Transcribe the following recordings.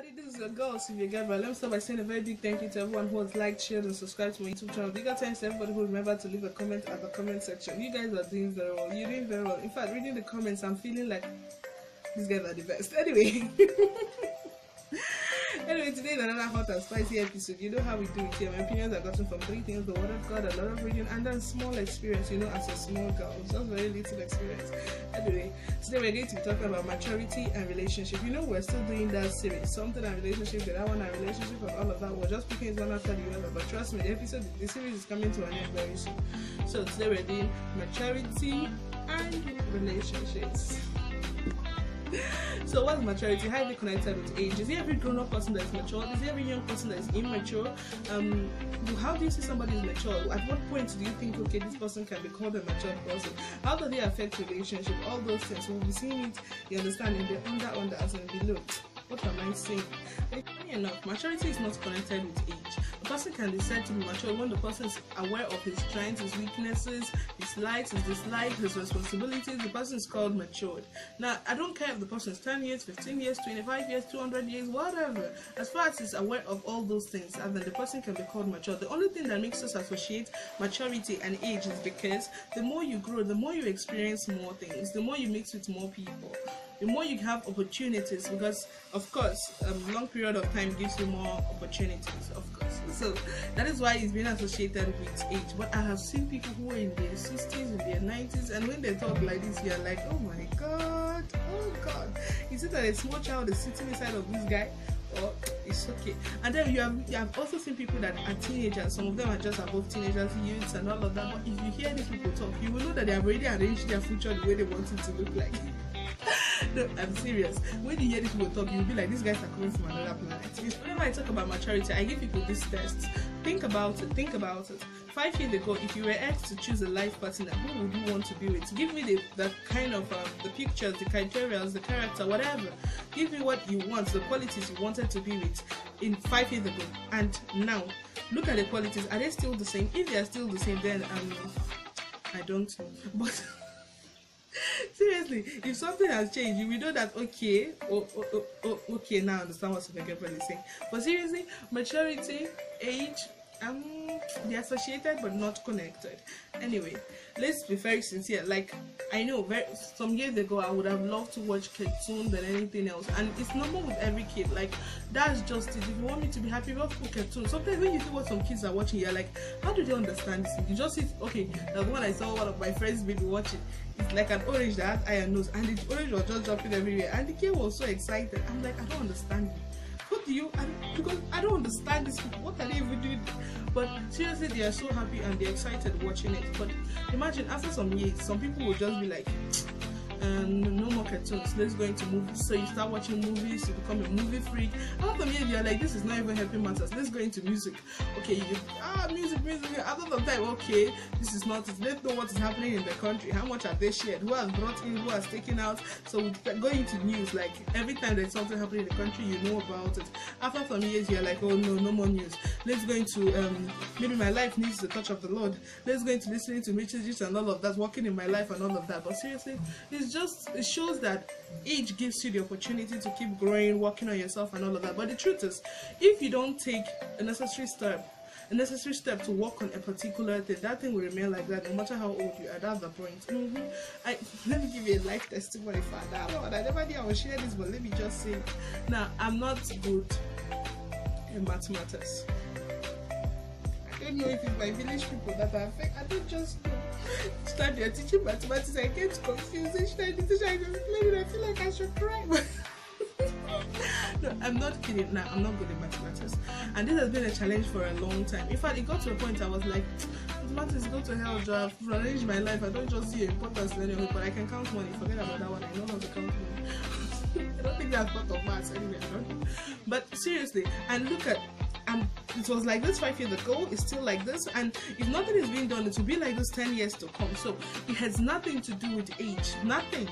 everybody, this is your girl Silver Gabriel. Let me start by saying a very big thank you to everyone who has liked, shared, and subscribed to my YouTube channel. Bigger thanks to everybody who remembered to leave a comment at the comment section. You guys are doing very well. You're doing very well. In fact, reading the comments, I'm feeling like these guys are the best. Anyway. Anyway, today is another hot and spicy episode. You know how we do it here. My opinions are gotten from three things the word of God, a lot of reading, and then small experience, you know, as a small girl. Just very little experience. Anyway, today we're going to be talking about maturity and relationship. You know, we're still doing that series. Something and relationship, the other one and relationship, and all of that. We're just picking one after the other. But trust me, the episode, the series is coming to an end very soon. So today we're doing maturity and relationships. So what's maturity? Highly connected with age is it every grown-up person that is mature? Is it every young person that is immature? Um how do you see somebody is mature? At what point do you think okay this person can be called a mature person? How do they affect relationship? All those things. We'll be seeing it you understand in the under under as in below what am i saying funny enough maturity is not connected with age A person can decide to be mature when the person is aware of his strengths, his weaknesses, his likes, his dislikes, his responsibilities. The person is called matured. Now, I don't care if the person is 10 years, 15 years, 25 years, 200 years, whatever. As far as he's aware of all those things, and then the person can be called mature. The only thing that makes us associate maturity and age is because the more you grow, the more you experience more things, the more you mix with more people the more you have opportunities because of course a um, long period of time gives you more opportunities of course. So that is why it's been associated with age. But i have seen people who are in their 60s in their 90s and when they talk like this you're like oh my god oh god. Is it that a small child is sitting inside of this guy? Or it's okay. And then you have you have also seen people that are teenagers. Some of them are just above teenagers youths and all of that. But if you hear these people talk you will know that they have already arranged their future the way they want it to look like no, I'm serious. When you hear this people talk, you'll be like, these guys are coming from another planet. Whenever I talk about maturity, I give people this test. Think about it. Think about it. Five years ago, if you were asked to choose a life partner, who would you want to be with? Give me the, the kind of um, the pictures, the criteria, the character, whatever. Give me what you want, the qualities you wanted to be with in five years ago, and now look at the qualities. Are they still the same? If they are still the same, then um, I don't know. But seriously if something has changed you will know that okay oh, oh, oh, okay now I understand what Super Girlfriend is saying. But seriously maturity age um they're associated but not connected. Anyway let's be very sincere. Like i know very some years ago i would have loved to watch cartoon than anything else. And it's normal with every kid. Like that's just it. If you want me to be happy about cartoon sometimes when you see what some kids are watching you're like how do they understand this? You just see okay the one i saw one of my friends maybe watching. It's like an orange that has iron nose. And the orange was just jumping everywhere. And the kid was so excited. I'm like i don't understand what you because I don't understand this what are they even doing? But seriously they are so happy and they're excited watching it. But imagine after some years some people will just be like and no more cartoons let's go into movies. So you start watching movies you become a movie freak. After me you're like this is not even helping matters? Let's go into music. Okay you ah music music after the time okay this is not let's know what is happening in the country. How much are they shared? Who has brought in who has taken out? So we go into news like every time there's something happening in the country you know about it. After some years you're like oh no no more news. Let's go into um maybe my life needs the touch of the lord. Let's go into listening to messages and all of that working in my life and all of that. But seriously it's just it shows that age gives you the opportunity to keep growing working on yourself and all of that but the truth is if you don't take a necessary step a necessary step to work on a particular thing that thing will remain like that no matter how old you are that's the point mm-hmm. I, let me give you a life testimony for that one i never knew i would share this but let me just say now i'm not good in mathematics I don't know if it's my village people that are fake. I don't just know. Time they're teaching mathematics, I get confused. Each time the teacher is explaining, I feel like I should cry. no, I'm not kidding. Now, I'm not good in mathematics. And this has been a challenge for a long time. In fact, it got to a point I was like, mathematics go to hell. I've arranged my life. I don't just see importance it, but I can count money. Forget about that one. I know how to count money. I don't think that's part of maths anyway. I don't. But seriously, and look at and it was like this five years ago it's still like this and if nothing is being done it will be like this 10 years to come. So it has nothing to do with age. Nothing.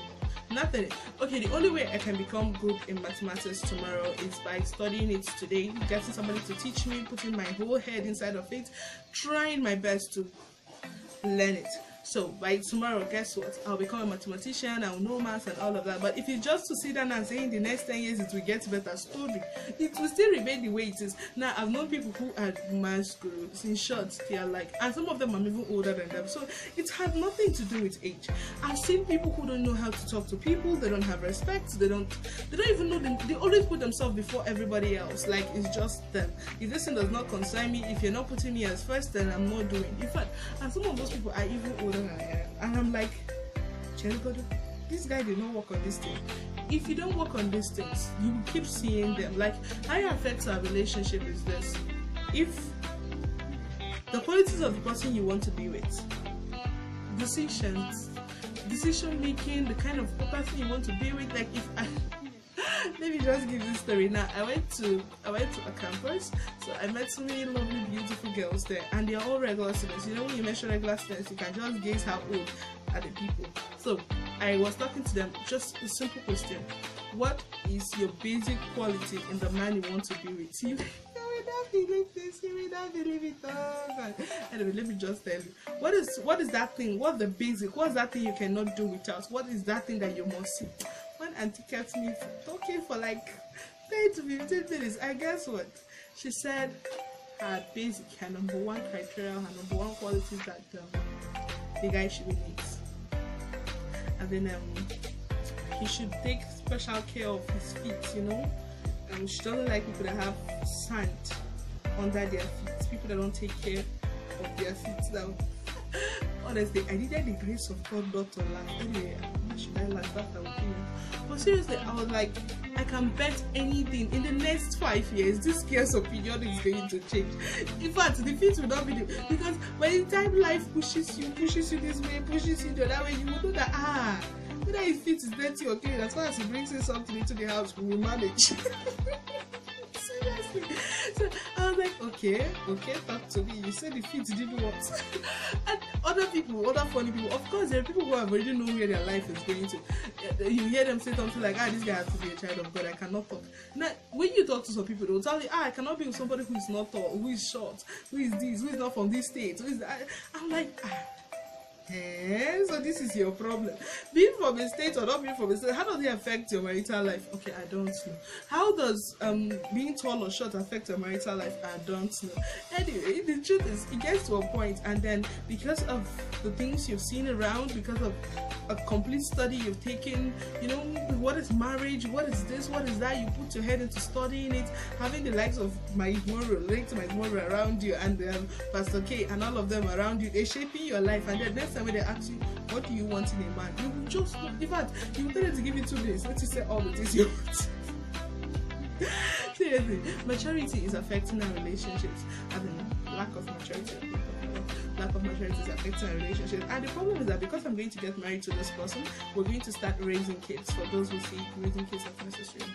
Nothing. Okay the only way i can become good in mathematics tomorrow is by studying it today getting somebody to teach me putting my whole head inside of it trying my best to learn it So by tomorrow, guess what? I'll become a mathematician, I'll know maths and all of that. But if you just to sit down and say in the next 10 years it will get better, story, it will still remain the way it is. Now, I've known people who are maths gurus. In short, they are like, and some of them are even older than them. So it had nothing to do with age. I've seen people who don't know how to talk to people, they don't have respect, they don't, they don't even know, them, they always put themselves before everybody else. Like it's just them. If this thing does not concern me, if you're not putting me as first, then I'm not doing. In fact, and some of those people are even older. And I'm like, this guy did not work on this thing. If you don't work on these things, you will keep seeing them. Like how it affects our relationship is this. If the qualities of the person you want to be with, decisions, decision making, the kind of person you want to be with, like if let me just give this story now i went to i went to a campus so i met so many lovely beautiful girls there and they're all regular students you know when you mention regular students you can just guess how old are the people so i was talking to them just a simple question what is your basic quality in the man you want to be with you you anyway, let me just tell you. What is what is that thing? What's the basic? What's that thing you cannot do without? What is that thing that you must see? When Auntie kept me talking for like 10 to 15 minutes, I guess what? She said her basic, her number one criteria, her number one qualities that um, the guy should be needs. And then um, he should take special care of his feet, you know. Um, she doesn't like people that have sand under their feet, people that don't take care of their feet. Now, honestly, I needed the grace of God not to laugh. Anyway, should I after But seriously, I was like, I can bet anything in the next five years, this girl's opinion is going to change. In fact, the feet will not be the, because by the time life pushes you, pushes you this way, pushes you the other way, you will know that ah, whether his feet is dirty or clean, as far as he brings in something into the house, we will manage. seriously. So I was like, okay, okay, talk to me. You said the feet did what? and other people, other funny people, of course, there are people who have already know where their life is going to. You hear them say something like, ah, this guy has to be a child of God, I cannot talk. Now, when you talk to some people, they'll tell you, ah, I cannot be with somebody who is not tall, who is short, who is this, who is not from this state, who is that. I'm like, ah Eh? So this is your problem. Being from a state or not being from a state, how does it affect your marital life? Okay, I don't know. How does um being tall or short affect your marital life? I don't know. Anyway, the truth is, it gets to a point, and then because of the things you've seen around, because of a complete study you've taken, you know, what is marriage, what is this, what is that, you put your head into studying it, having the likes of my Moro, linked to my Moro around you, and um, Pastor K, and all of them around you, they're shaping your life, and then next time when they ask you, what do you want in a man, you will just, in fact, you will tell them to give you two days, let you say all the things you want. Seriously, maturity is affecting our relationships, and the lack of maturity lack of maturity is affecting our relationship. And the problem is that because I'm going to get married to this person, we're going to start raising kids. For those who see raising kids as necessary.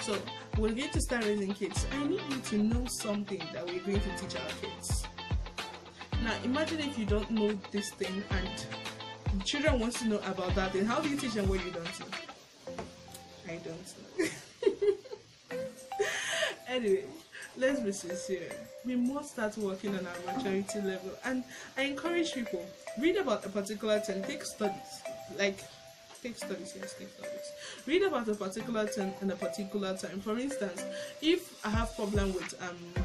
So we're going to start raising kids. I need you to know something that we're going to teach our kids. Now imagine if you don't know this thing and children wants to know about that, then how do you teach them what you don't know? I don't know. anyway let's be sincere. We must start working on our maturity level. And I encourage people, read about a particular thing, take studies. Like take studies, yes, take studies. Read about a particular thing in a particular time. For instance, if I have problem with um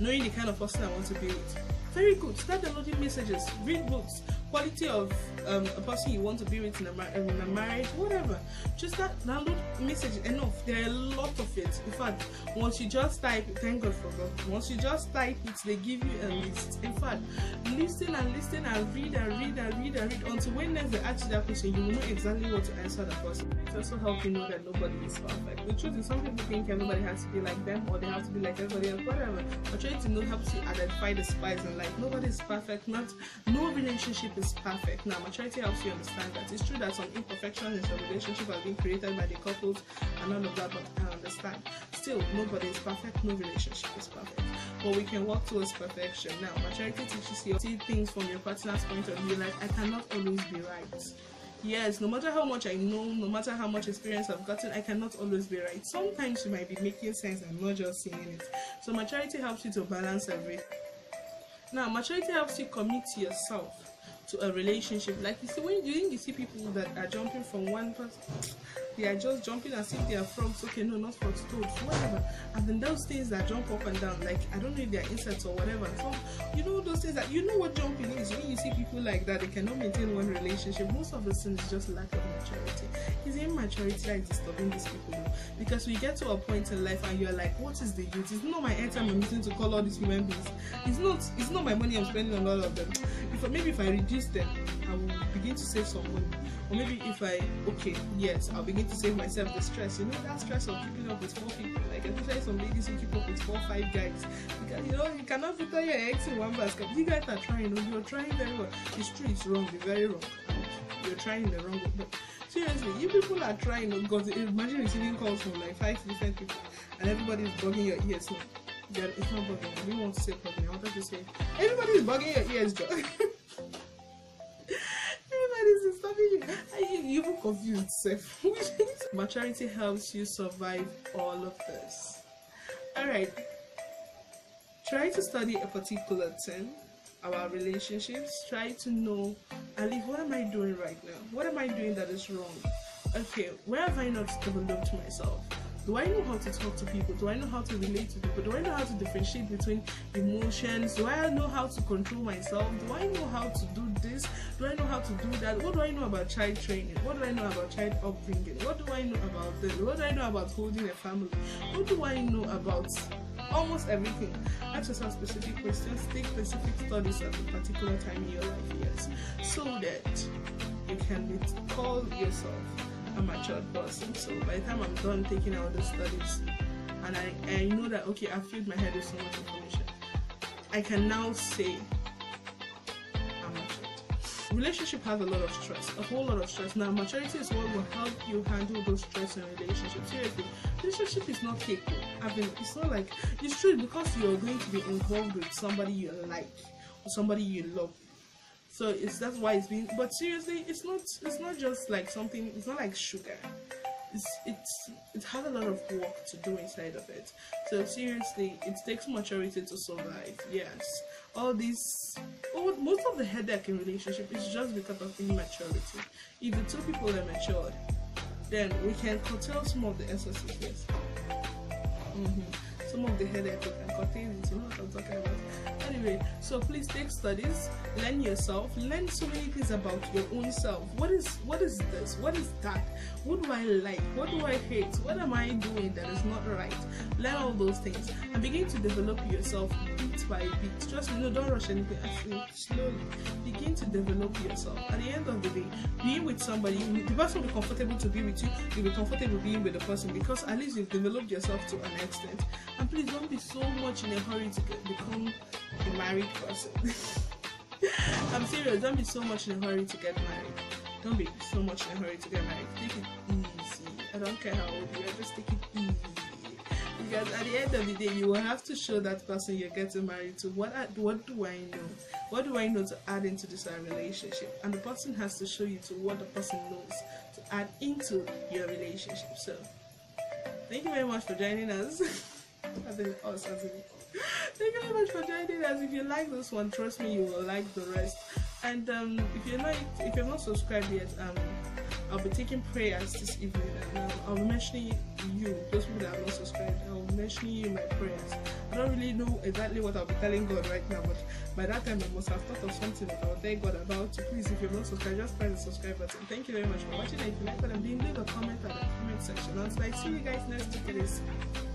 knowing the kind of person I want to be with, very good. Start downloading messages, read books, quality of um, a person you want to be with in a, in a marriage, whatever. Just that download message enough. There are a lot of it. In fact, once you just type, thank God for God. Once you just type it, they give you a list. In fact, listen and listen and read and read and read and read until when they ask you that question, you will know exactly what to answer the person. It also helps you know that nobody is perfect. The truth is, some people think everybody has to be like them or they have to be like everybody else, whatever. But trying to know helps you identify the spies in life. Nobody is perfect. Not no relationship is perfect. Now, maturity helps you understand that. It's true that some imperfections in some relationship are being created by the couples and all of that, but I understand. Still, nobody is perfect, no relationship is perfect. But we can work towards perfection. Now, maturity teaches you to see things from your partner's point of view, like I cannot always be right. Yes, no matter how much I know, no matter how much experience I've gotten, I cannot always be right. Sometimes you might be making sense and not just seeing it. So maturity helps you to balance everything. Now, maturity helps you commit to yourself to a relationship. Like you see, when you, you see people that are jumping from one person, they are just jumping as if they are frogs. Okay, no, not frogs, toads, whatever. And then those things that jump up and down, like I don't know if they are insects or whatever. So you know those things that you know what jumping is. When you see people like that, they cannot maintain one relationship. Most of the sin is just lack of maturity. It's immaturity that is disturbing these people. Because we get to a point in life and you're like, what is the use? It's not my airtime I'm using to call all these human beings. It's not. It's not my money I'm spending on all of them. If maybe if I reduce them, I will begin to save some money. Or maybe if I okay, yes, I'll begin to save myself the stress. You know that stress of keeping up with four people. Like especially some ladies who keep up with four, five guys. Because you know you cannot put all your eggs in one basket. You guys are trying, oh, you're trying very well. It's true, it's wrong, it's very wrong. You're trying the wrong way. But seriously, you people are trying oh, because imagine receiving calls from like five different people and everybody is bugging your ears. Yeah, it's not bugging. Want to say bugging. I wanted to say everybody is bugging your ears, Joe. Everybody's stopping you. Are you even confused, Seth? Maturity helps you survive all of this. Alright. Try to study a particular thing about relationships. Try to know, Ali, what am I doing right now? What am I doing that is wrong? Okay, where have I not developed myself? Do I know how to talk to people? Do I know how to relate to people? Do I know how to differentiate between emotions? Do I know how to control myself? Do I know how to do this? Do I know how to do that? What do I know about child training? What do I know about child upbringing? What do I know about this? What do I know about holding a family? What do I know about almost everything? Ask yourself specific questions, take specific studies at a particular time in your life, yes, so that you can call yourself a matured person. So by the time I'm done taking out the studies and I, I know that okay I filled my head with so much information, I can now say I'm matured. Relationship has a lot of stress, a whole lot of stress. Now maturity is what will help you handle those stress in relationships. Seriously, relationship is not cake. I mean, it's not like it's true because you're going to be involved with somebody you like or somebody you love so it's that's why it's been but seriously it's not it's not just like something it's not like sugar. It's it's it has a lot of work to do inside of it. So seriously it takes maturity to survive yes. All these oh, most of the headache in relationship is just because of immaturity. If the two people are matured then we can curtail some of the excesses yes. Mm-hmm some of the headache we can contain know what I'm talking about. Anyway, so please take studies, learn yourself, learn so many things about your own self. What is what is this? What is that? What do I like? What do I hate? What am I doing that is not right? Learn all those things and begin to develop yourself bit by bit. Trust me, no, don't rush anything. Slowly begin to develop yourself. At the end of the day, being with somebody, the person will be comfortable to be with you. You'll be comfortable being with the person because at least you've developed yourself to an extent. And please don't be so much in a hurry to get, become a married person. I'm serious. Don't be so much in a hurry to get married. Don't be so much in a hurry to get married. Take it easy. I don't care how old you are. Just take it easy. Because at the end of the day, you will have to show that person you're getting married to what what do I know? What do I know to add into this relationship? And the person has to show you to what the person knows to add into your relationship. So, thank you very much for joining us. us, as in Thank you very much for joining us. If you like this one, trust me, you will like the rest. And um, if you're not, if you're not subscribed yet, um, I'll be taking prayers this evening, and um, I'll be mentioning you, those people that are not subscribed. I'll be mentioning you in my prayers. I don't really know exactly what I'll be telling God right now, but by that time I must have thought of something that I'll tell God about. So please, if you're not subscribed, just press the subscribe button. Thank you very much for watching. And if you like what I'm doing, leave a comment at the comment section. Until I see you guys next week,